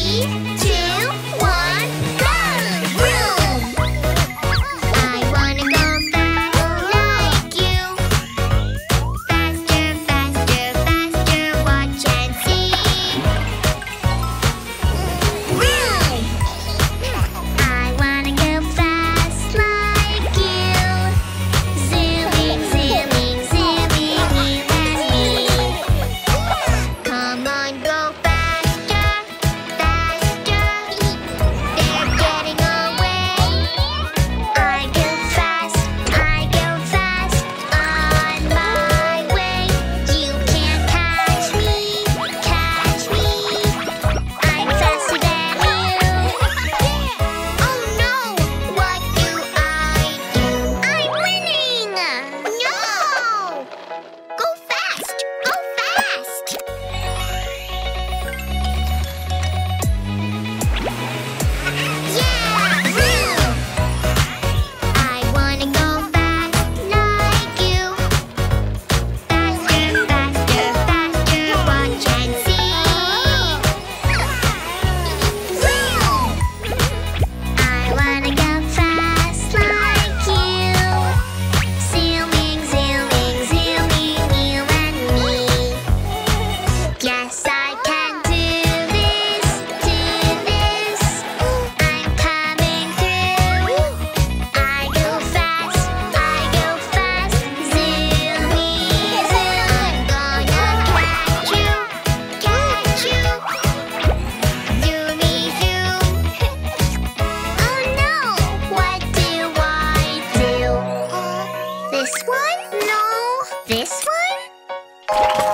three, two. you.